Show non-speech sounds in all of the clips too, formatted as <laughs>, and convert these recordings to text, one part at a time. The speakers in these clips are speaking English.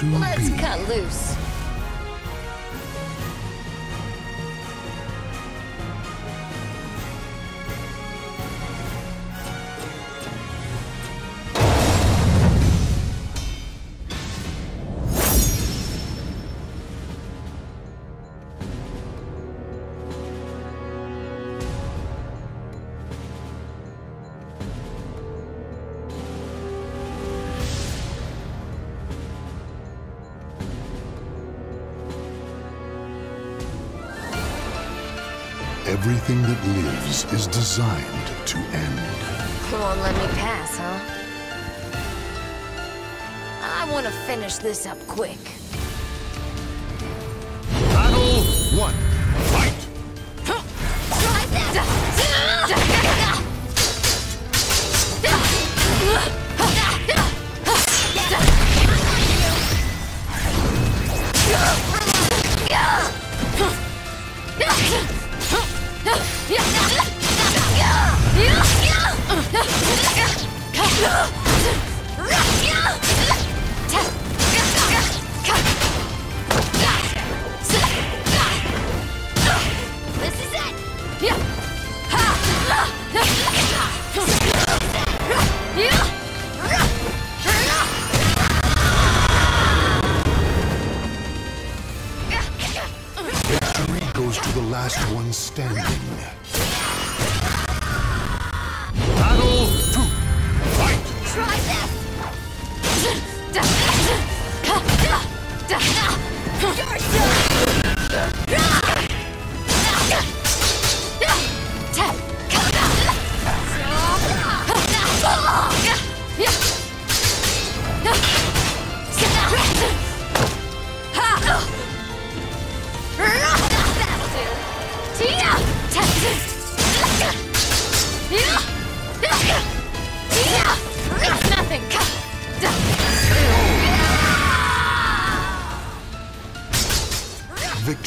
to Let's be. cut loose. Everything that lives is designed to end. Won't let me pass, huh? I want to finish this up quick. This <laughs>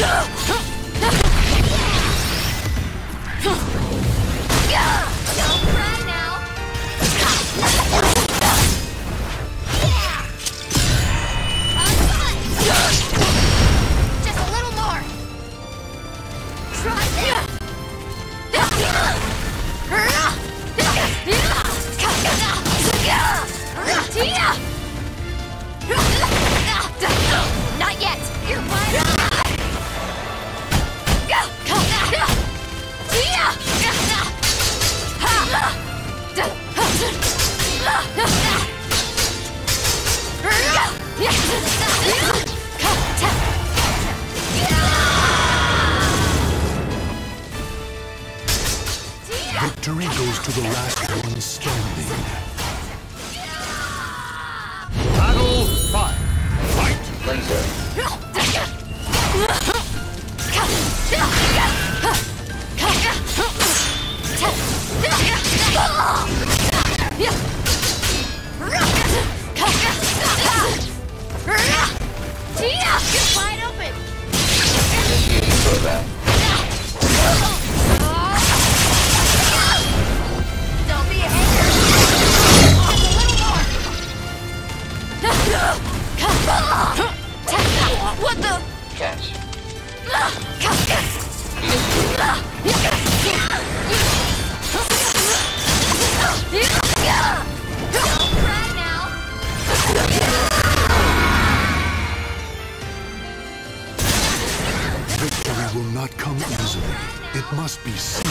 Yeah! Fight! You're wide open. <laughs> Don't be a <laughs> <laughs> Catch. Victory will not come easily. It must be seized.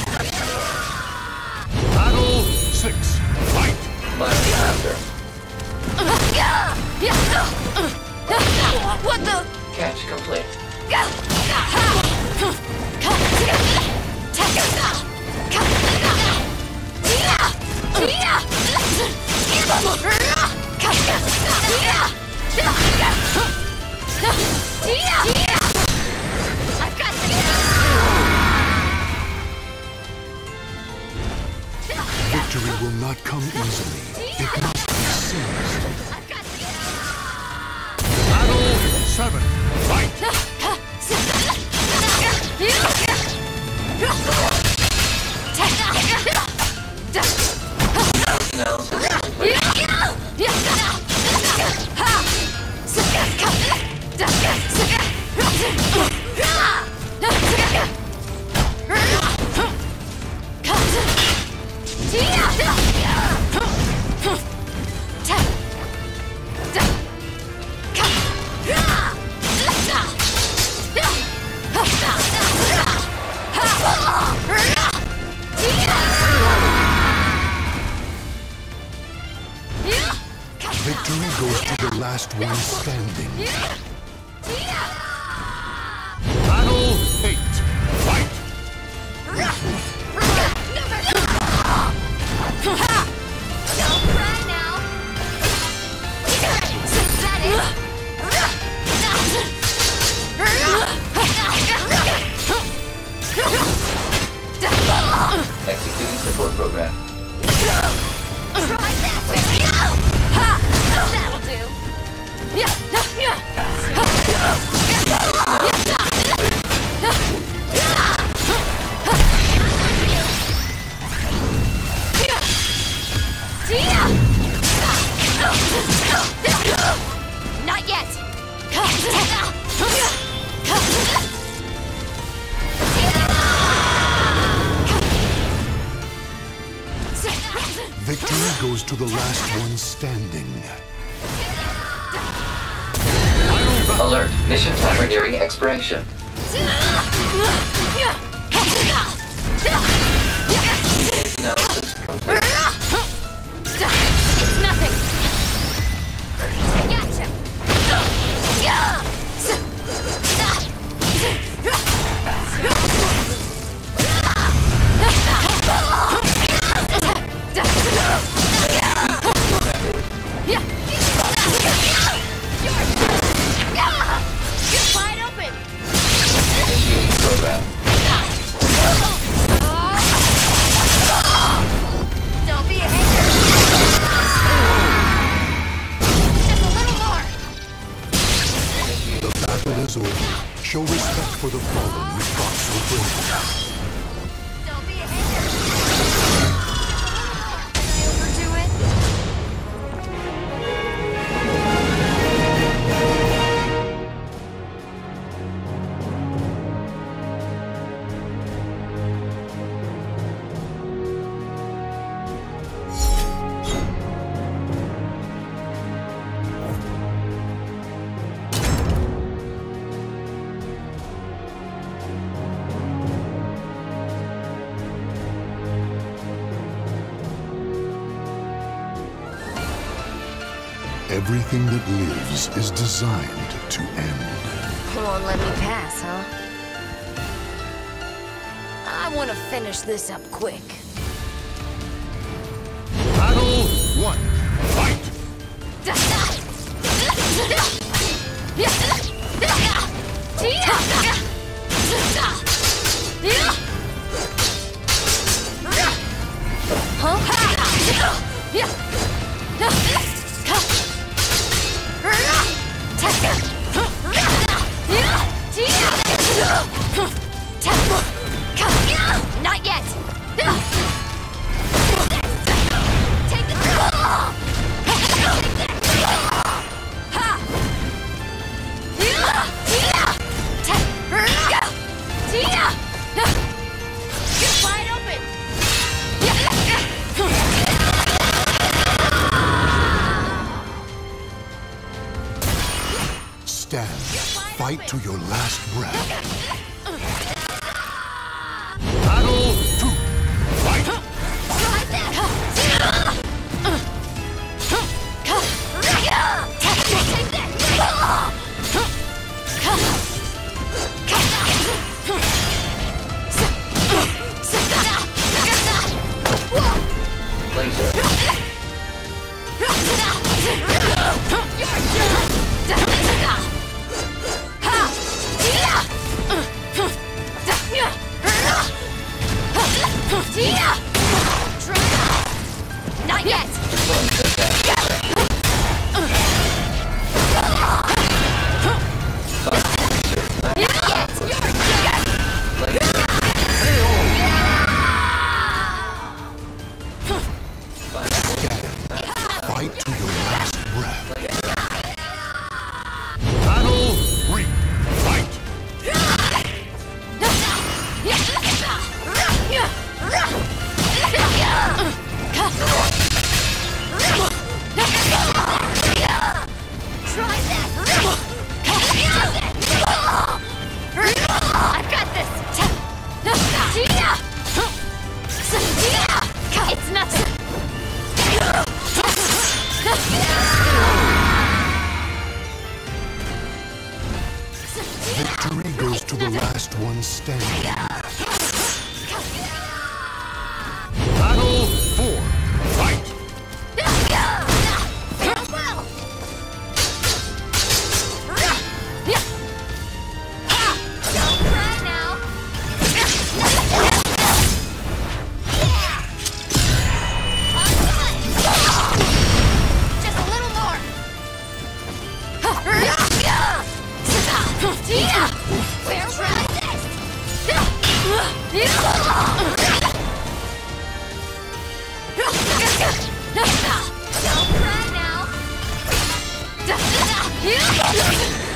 Victory will not come easily. It must be seized. I've got this! Battle 7. Fight! <laughs> Alert. Mission timer nearing expiration. Analysis complete. Everything that lives is designed to end. Won't let me pass, huh? I want to finish this up quick. Battle 1. Fight! Not Fight to your last breath. どうした?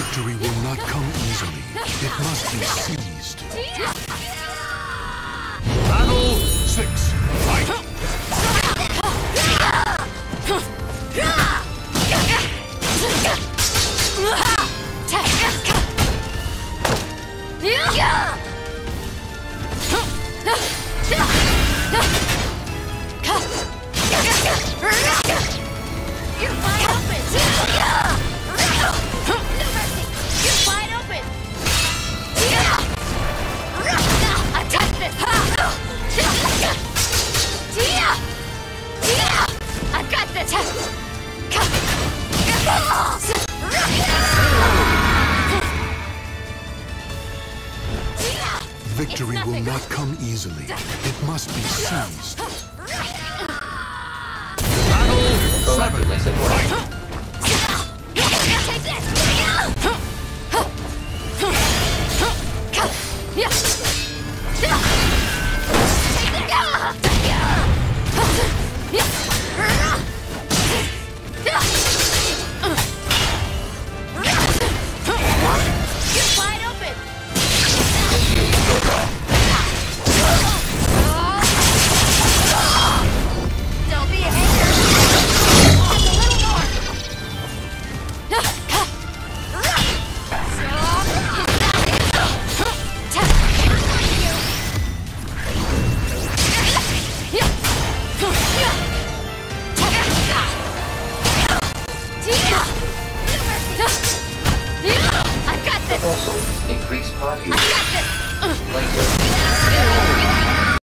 Victory will not come easily. It must be seized. Battle 6. Fight! not come easily. It must be seized. Battle 7.